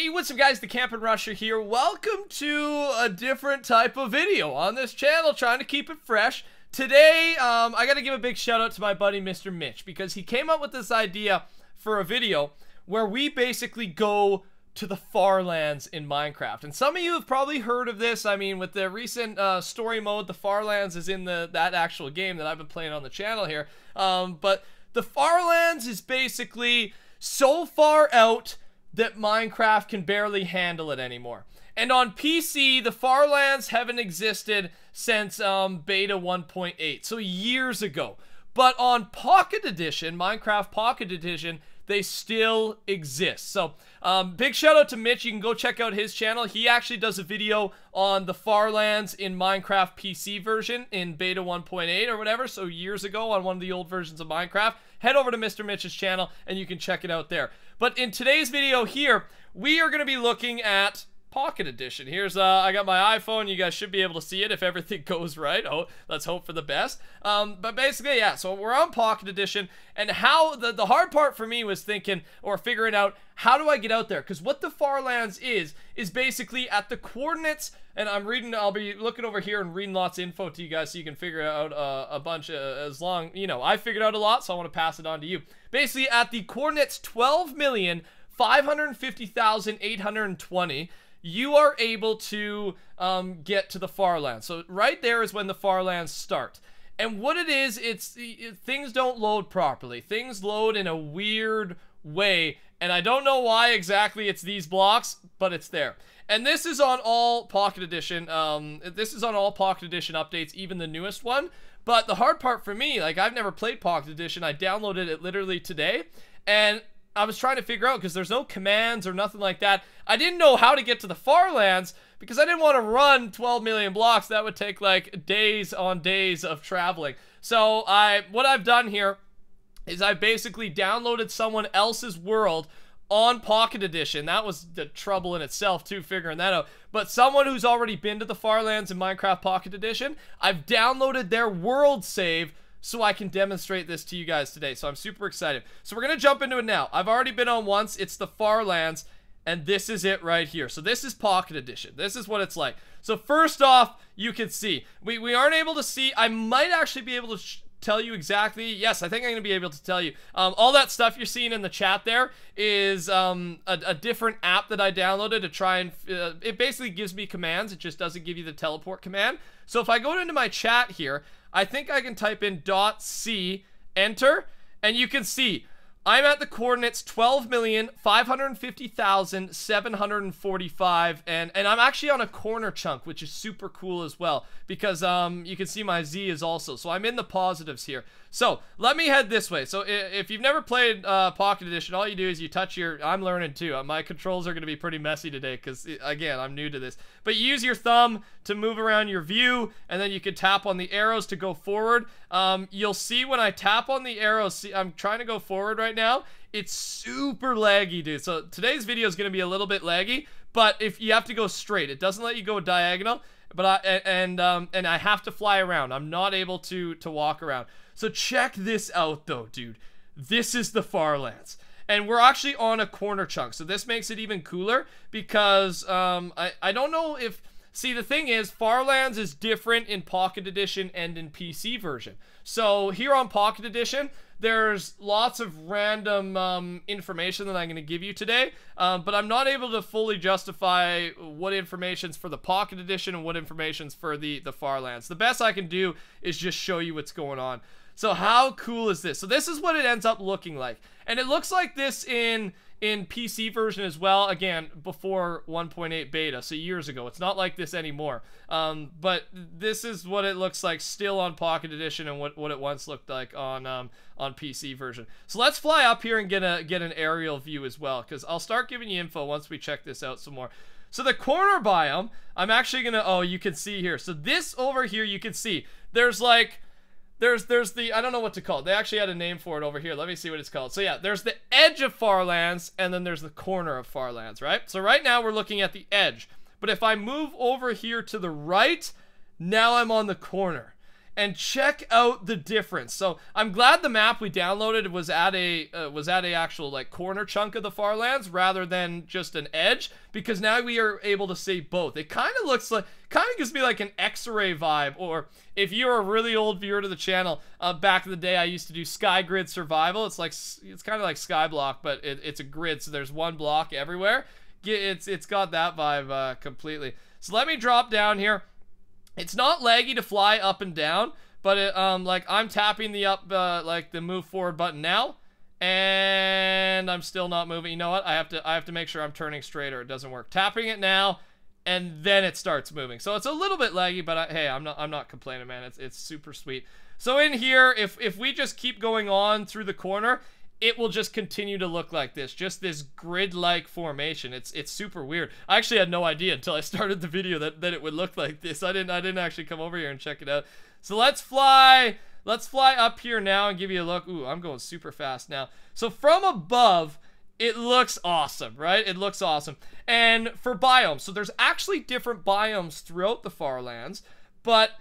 Hey, what's up guys, the Campin' Rusher here. Welcome to a different type of video on this channel, trying to keep it fresh. Today, um, I gotta give a big shout out to my buddy Mr. Mitch, because he came up with this idea for a video where we basically go to the far lands in Minecraft. And some of you have probably heard of this. I mean, with the recent uh, story mode, the far lands is in the that actual game that I've been playing on the channel here. Um, but the far lands is basically so far out that Minecraft can barely handle it anymore. And on PC, the Farlands haven't existed since um, beta 1.8, so years ago. But on Pocket Edition, Minecraft Pocket Edition, they still exist. So, um, big shout out to Mitch. You can go check out his channel. He actually does a video on the Farlands in Minecraft PC version in beta 1.8 or whatever. So, years ago on one of the old versions of Minecraft. Head over to Mr. Mitch's channel and you can check it out there. But in today's video here, we are going to be looking at Pocket Edition. Here's, uh, I got my iPhone. You guys should be able to see it if everything goes right. Oh, let's hope for the best. Um, but basically, yeah, so we're on Pocket Edition, and how, the, the hard part for me was thinking, or figuring out, how do I get out there? Because what the Farlands is, is basically at the coordinates, and I'm reading, I'll be looking over here and reading lots of info to you guys so you can figure out uh, a bunch uh, as long, you know, I figured out a lot, so I want to pass it on to you. Basically, at the coordinates 12 million, 550,820, you are able to um, get to the far Farlands. So right there is when the Farlands start. And what it is, it's it, things don't load properly. Things load in a weird way, and I don't know why exactly it's these blocks, but it's there. And this is on all Pocket Edition. Um, this is on all Pocket Edition updates, even the newest one. But the hard part for me, like I've never played Pocket Edition. I downloaded it literally today, and I was trying to figure out because there's no commands or nothing like that. I didn't know how to get to the Farlands because I didn't want to run 12 million blocks. That would take like days on days of traveling. So I, what I've done here is I basically downloaded someone else's world on Pocket Edition. That was the trouble in itself too, figuring that out. But someone who's already been to the Farlands in Minecraft Pocket Edition, I've downloaded their world save so I can demonstrate this to you guys today. So I'm super excited. So we're going to jump into it now. I've already been on once. It's the Farlands, and this is it right here. So this is Pocket Edition. This is what it's like. So first off, you can see. We, we aren't able to see. I might actually be able to tell you exactly. Yes, I think I'm going to be able to tell you. Um, all that stuff you're seeing in the chat there is um, a, a, different app that I downloaded to try and... Uh, it basically gives me commands. It just doesn't give you the teleport command. So if I go into my chat here, I think I can type in dot C, enter, and you can see I'm at the coordinates 12,550,745 and and I'm actually on a corner chunk which is super cool as well because um you can see my Z is also so I'm in the positives here. So let me head this way. So if you've never played uh, Pocket Edition all you do is you touch your I'm learning too. Uh, my controls are going to be pretty messy today because again I'm new to this. But you use your thumb to move around your view and then you can tap on the arrows to go forward. Um, you'll see when I tap on the arrows see I'm trying to go forward right right now. It's super laggy, dude. So today's video is going to be a little bit laggy, but if you have to go straight, it doesn't let you go diagonal. But I and um and I have to fly around. I'm not able to to walk around. So check this out though, dude. This is the Farlands. And we're actually on a corner chunk. So this makes it even cooler because um I I don't know if See, the thing is, Farlands is different in Pocket Edition and in PC version. So here on Pocket Edition, there's lots of random um, information that I'm going to give you today, um, but I'm not able to fully justify what information's for the Pocket Edition and what information's for the, the Farlands. The best I can do is just show you what's going on. So how cool is this? So this is what it ends up looking like. And it looks like this in in PC version as well. Again, before 1.8 beta, so years ago. It's not like this anymore. Um, but this is what it looks like still on Pocket Edition and what, what it once looked like on um, on PC version. So let's fly up here and get a get an aerial view as well, because I'll start giving you info once we check this out some more. So the corner biome, I'm actually gonna. Oh, you can see here. So this over here, you can see there's like there's there's the I don't know what to call it. They actually had a name for it over here. Let me see what it's called. So yeah, there's the edge of Farlands and then there's the corner of Farlands, right? So right now we're looking at the edge. But if I move over here to the right, now I'm on the corner. And check out the difference. So I'm glad the map we downloaded was at a uh, was at a actual like corner chunk of the Farlands rather than just an edge because now we are able to see both. It kind of looks like kind of gives me like an X-ray vibe or if you're a really old viewer to the channel, uh, back in the day I used to do Sky Grid Survival. It's like it's kind of like Skyblock, but it, it's a grid, so there's one block everywhere. It's it's got that vibe uh, completely. So let me drop down here. It's not laggy to fly up and down, but it, um, like I'm tapping the up, uh, like the move forward button now, and I'm still not moving. You know what? I have to, I have to make sure I'm turning straight or it doesn't work. Tapping it now, and then it starts moving. So it's a little bit laggy, but I, hey, I'm not, I'm not complaining, man. It's, it's super sweet. So in here, if, if we just keep going on through the corner, it will just continue to look like this, just this grid-like formation. It's it's super weird. I actually had no idea until I started the video that, that it would look like this. I didn't I didn't actually come over here and check it out. So let's fly. Let's fly up here now and give you a look. Ooh, I'm going super fast now. So from above, it looks awesome, right? It looks awesome. And for biomes, so there's actually different biomes throughout the Farlands, but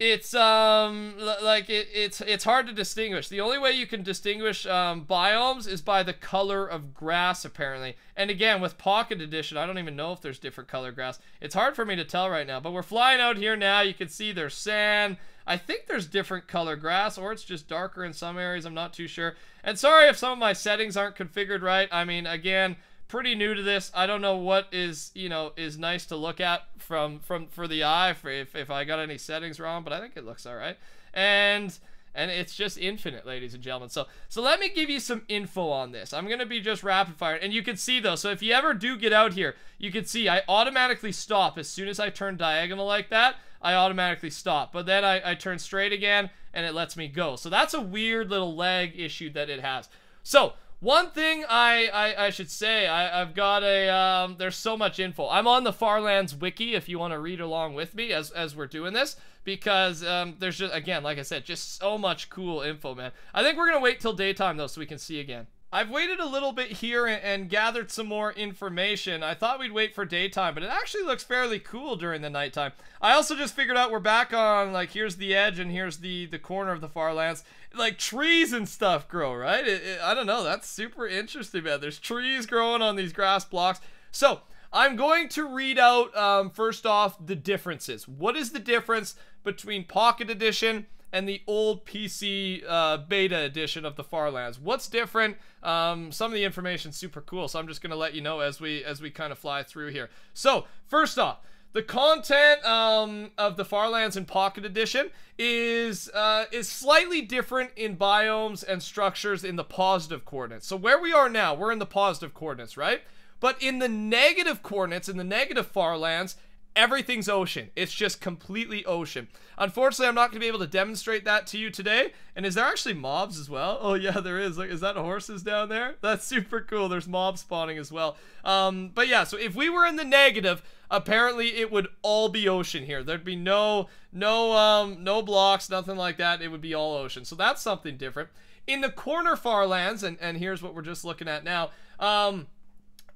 it's um like it, it's it's hard to distinguish. The only way you can distinguish um, biomes is by the color of grass apparently. And again, with Pocket Edition, I don't even know if there's different color grass. It's hard for me to tell right now. But we're flying out here now. You can see there's sand. I think there's different color grass, or it's just darker in some areas. I'm not too sure. And sorry if some of my settings aren't configured right. I mean, again, pretty new to this. I don't know what is, you know, is nice to look at from from for the eye for if, if I got any settings wrong, but I think it looks all right. And and it's just infinite, ladies and gentlemen. So so let me give you some info on this. I'm gonna be just rapid fire, and you can see though. So if you ever do get out here, you can see I automatically stop as soon as I turn diagonal like that. I automatically stop, but then I, I turn straight again, and it lets me go. So that's a weird little lag issue that it has. So one thing I, I, I should say, I, have got a, um, there's so much info. I'm on the Farlands wiki if you want to read along with me as, as we're doing this, because um, there's just, again, like I said, just so much cool info, man. I think we're going to wait till daytime, though, so we can see again. I've waited a little bit here and, gathered some more information. I thought we'd wait for daytime, but it actually looks fairly cool during the nighttime. I also just figured out we're back on, like, here's the edge and here's the, the corner of the Farlands. Like, trees and stuff grow, right? It, it, I don't know. That's super interesting, man. There's trees growing on these grass blocks. So, I'm going to read out, um, first off, the differences. What is the difference between Pocket Edition and the old PC uh, beta edition of the Farlands. What's different? Um, some of the information super cool, so I'm just gonna let you know as we as we kind of fly through here. So first off, the content um, of the Farlands and Pocket Edition is uh, is slightly different in biomes and structures in the positive coordinates. So where we are now, we're in the positive coordinates, right? But in the negative coordinates, in the negative Farlands, everything's ocean. It's just completely ocean. Unfortunately, I'm not going to be able to demonstrate that to you today. And is there actually mobs as well? Oh, yeah, there is. Like, is that horses down there? That's super cool. There's mob spawning as well. Um, but yeah, so if we were in the negative, apparently it would all be ocean here. There'd be no, no, um, no blocks, nothing like that. It would be all ocean. So that's something different. In the corner Farlands, and, and here's what we're just looking at now, um,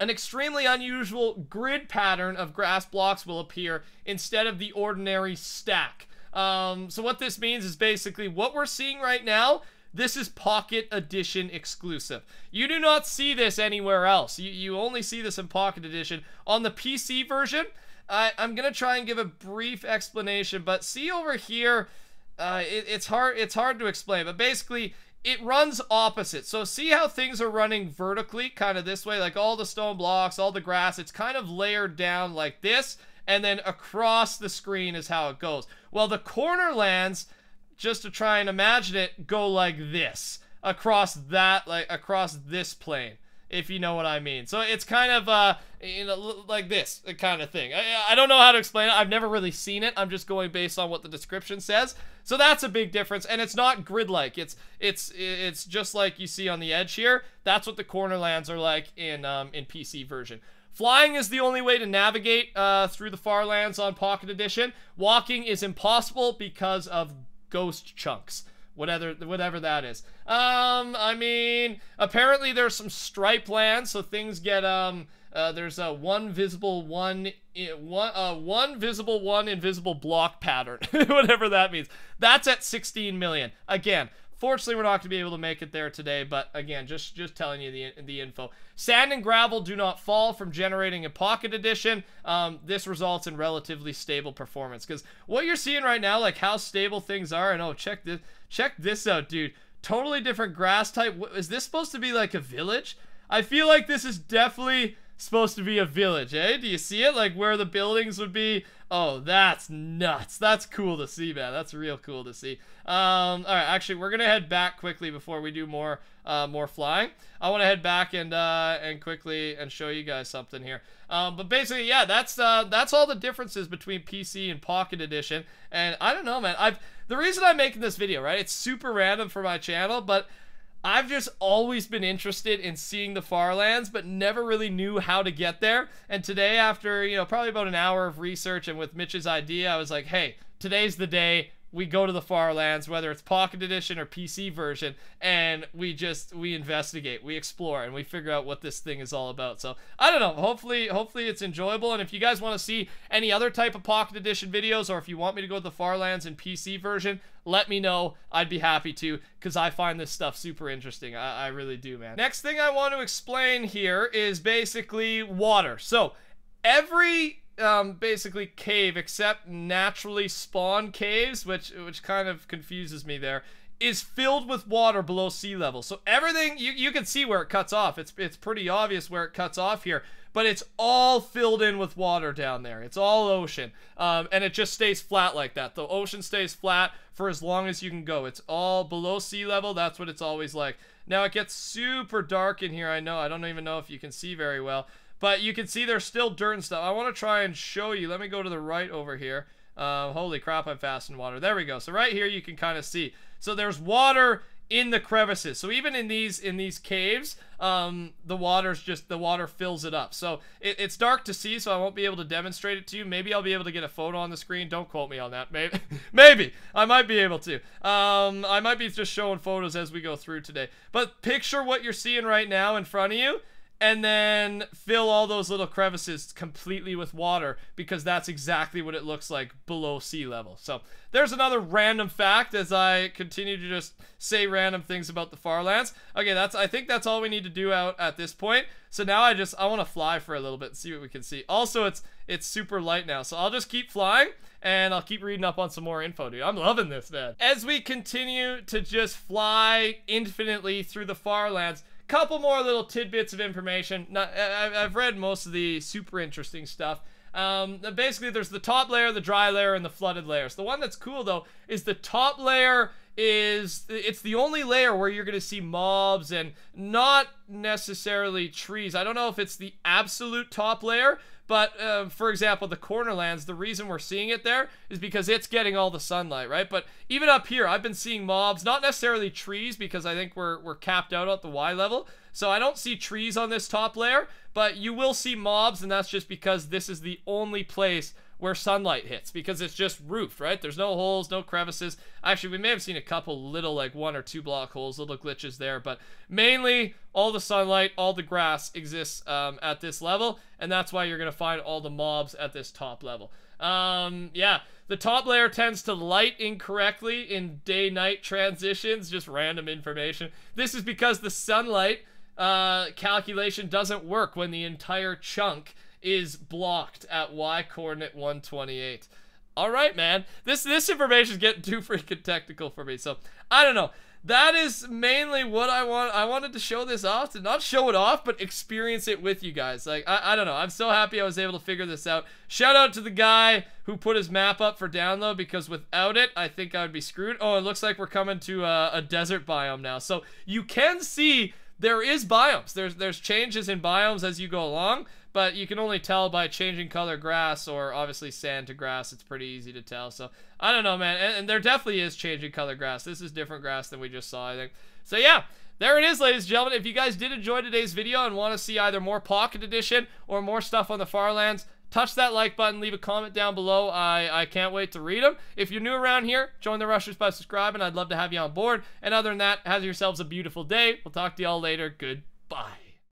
an extremely unusual grid pattern of grass blocks will appear instead of the ordinary stack. Um, so what this means is basically what we're seeing right now, this is Pocket Edition exclusive. You do not see this anywhere else. You, you only see this in Pocket Edition. On the PC version, I, I'm going to try and give a brief explanation, but see over here, uh, it, it's hard it's hard to explain, but basically it runs opposite. So see how things are running vertically, kind of this way, like all the stone blocks, all the grass, it's kind of layered down like this, and then across the screen is how it goes. Well, the corner lands, just to try and imagine it, go like this, across that, like across this plane if you know what I mean. So it's kind of uh, you know, like this kind of thing. I, I don't know how to explain it. I've never really seen it. I'm just going based on what the description says. So that's a big difference, and it's not grid-like. It's it's it's just like you see on the edge here. That's what the corner lands are like in um, in PC version. Flying is the only way to navigate uh, through the Farlands on Pocket Edition. Walking is impossible because of ghost chunks whatever whatever that is. Um, I mean, apparently there's some stripe land, so things get um. Uh, there's a one visible one one uh, one visible one invisible block pattern whatever that means that's at 16 million again Fortunately, we're not going to be able to make it there today, but again, just just telling you the, the info. Sand and gravel do not fall from generating a pocket edition. Um, this results in relatively stable performance because what you're seeing right now, like how stable things are, and oh, check this, check this out, dude. Totally different grass type. Is this supposed to be like a village? I feel like this is definitely supposed to be a village, eh? Do you see it? Like where the buildings would be? Oh, that's nuts. That's cool to see, man. That's real cool to see. Um, all right, actually, we're gonna head back quickly before we do more, uh, more flying. I want to head back and uh, and quickly and show you guys something here. Um, but basically, yeah, that's uh, that's all the differences between PC and Pocket Edition. And I don't know, man. I've the reason I'm making this video, right? It's super random for my channel, but I've just always been interested in seeing the far lands, but never really knew how to get there. And today, after, you know, probably about an hour of research and with Mitch's idea, I was like, hey, today's the day we go to the far lands whether it's pocket edition or pc version and we just we investigate we explore and we figure out what this thing is all about. So i don't know. Hopefully hopefully it's enjoyable. And if you guys want to see any other type of pocket edition videos or if you want me to go to the far lands in pc version let me know. I'd be happy to because i find this stuff super interesting. I, I really do man. Next thing i want to explain here is basically water. So every um, basically cave except naturally spawn caves, which which kind of confuses me there, is filled with water below sea level. So everything you you can see where it cuts off. It's it's pretty obvious where it cuts off here, but it's all filled in with water down there. It's all ocean, um, and it just stays flat like that. The ocean stays flat for as long as you can go. It's all below sea level. That's what it's always like. Now it gets super dark in here. I know. I don't even know if you can see very well. But you can see there's still dirt and stuff. I want to try and show you. Let me go to the right over here. Uh, holy crap, I'm fast in water. There we go. So right here you can kind of see. So there's water in the crevices. So even in these in these caves, um, the water's just the water fills it up. So it, it's dark to see, so I won't be able to demonstrate it to you. Maybe I'll be able to get a photo on the screen. Don't quote me on that. Maybe maybe I might be able to. Um, I might be just showing photos as we go through today. But picture what you're seeing right now in front of you and then fill all those little crevices completely with water because that's exactly what it looks like below sea level. So there's another random fact as I continue to just say random things about the Farlands. Okay, that's I think that's all we need to do out at this point. So now I just I want to fly for a little bit and see what we can see. Also, it's it's super light now, so I'll just keep flying and I'll keep reading up on some more info, dude. I'm loving this, man. As we continue to just fly infinitely through the Farlands, couple more little tidbits of information. Not, I, I've read most of the super interesting stuff. Um, basically, there's the top layer, the dry layer, and the flooded layers. The one that's cool though is the top layer is it's the only layer where you're gonna see mobs and not necessarily trees. I don't know if it's the absolute top layer, but uh, for example, the cornerlands, the reason we're seeing it there is because it's getting all the sunlight, right? But even up here, I've been seeing mobs, not necessarily trees because I think we're, we're capped out at the Y level. So I don't see trees on this top layer, but you will see mobs and that's just because this is the only place where sunlight hits because it's just roofed, right? There's no holes, no crevices. Actually, we may have seen a couple little, like one or two block holes, little glitches there, but mainly all the sunlight, all the grass exists um, at this level, and that's why you're going to find all the mobs at this top level. Um, yeah, the top layer tends to light incorrectly in day-night transitions, just random information. This is because the sunlight uh, calculation doesn't work when the entire chunk is blocked at y coordinate 128. All right, man. This this information is getting too freaking technical for me. So I don't know. That is mainly what I want. I wanted to show this off, to not show it off, but experience it with you guys. Like I, I don't know. I'm so happy I was able to figure this out. Shout out to the guy who put his map up for download because without it, I think I would be screwed. Oh, it looks like we're coming to a, a desert biome now. So you can see there is biomes. There's there's changes in biomes as you go along but you can only tell by changing color grass or obviously sand to grass. It's pretty easy to tell. So I don't know, man. And, and there definitely is changing color grass. This is different grass than we just saw, I think. So yeah, there it is, ladies and gentlemen. If you guys did enjoy today's video and want to see either more Pocket Edition or more stuff on the Farlands, touch that like button, leave a comment down below. I, I can't wait to read them. If you're new around here, join the Rushers by subscribing. I'd love to have you on board. And other than that, have yourselves a beautiful day. We'll talk to y'all later. Goodbye.